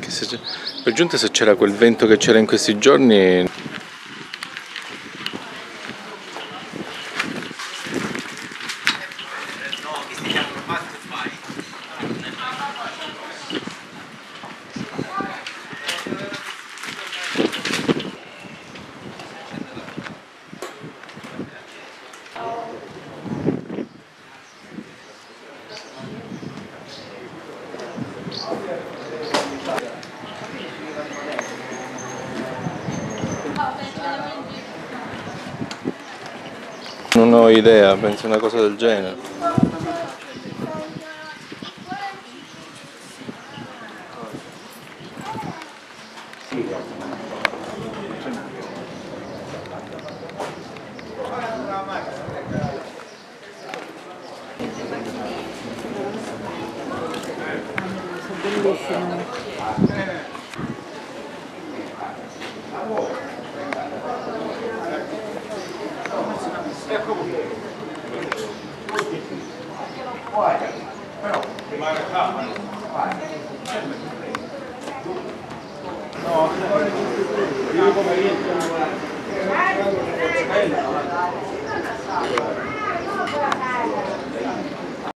Che se- Per giunta se c'era quel vento che c'era in questi giorni non ho idea, penso una cosa del genere. delícia, né? No, io come lì